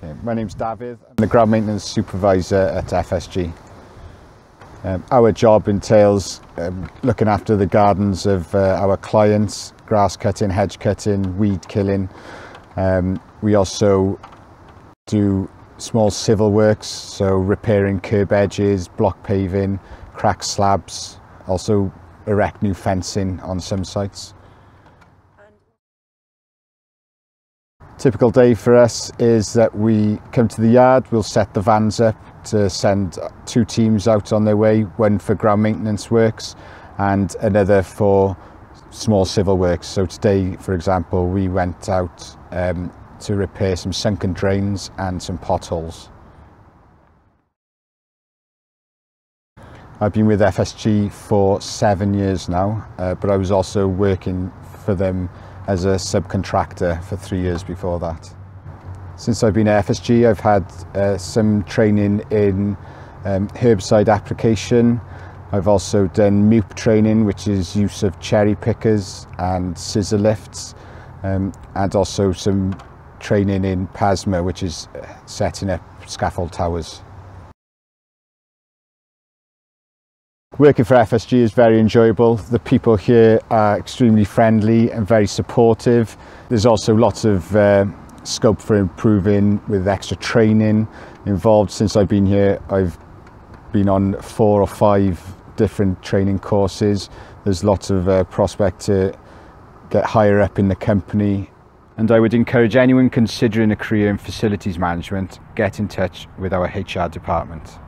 Okay, my name's David. I'm the ground maintenance supervisor at FSG. Um, our job entails um, looking after the gardens of uh, our clients, grass cutting, hedge cutting, weed killing. Um, we also do small civil works, so repairing curb edges, block paving, crack slabs, also erect new fencing on some sites. Typical day for us is that we come to the yard, we'll set the vans up to send two teams out on their way, one for ground maintenance works and another for small civil works. So today, for example, we went out um, to repair some sunken drains and some potholes. I've been with FSG for seven years now, uh, but I was also working for them as a subcontractor for three years before that. Since I've been at FSG, I've had uh, some training in um, herbicide application. I've also done MEWP training, which is use of cherry pickers and scissor lifts, um, and also some training in PASMA, which is uh, setting up scaffold towers. Working for FSG is very enjoyable. The people here are extremely friendly and very supportive. There's also lots of uh, scope for improving with extra training involved. Since I've been here, I've been on four or five different training courses. There's lots of uh, prospect to get higher up in the company. And I would encourage anyone considering a career in facilities management, get in touch with our HR department.